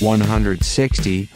160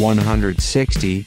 160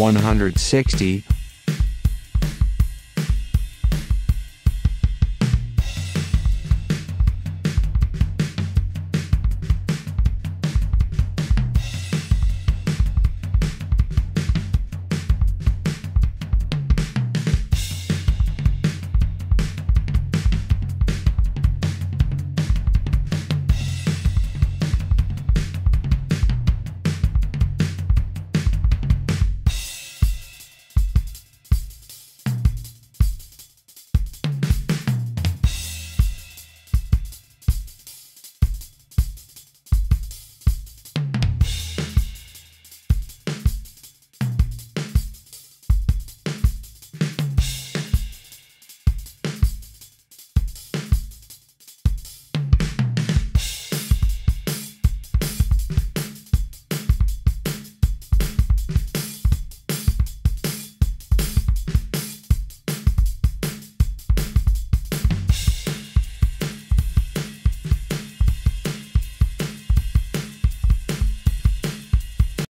160